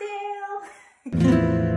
cocktail.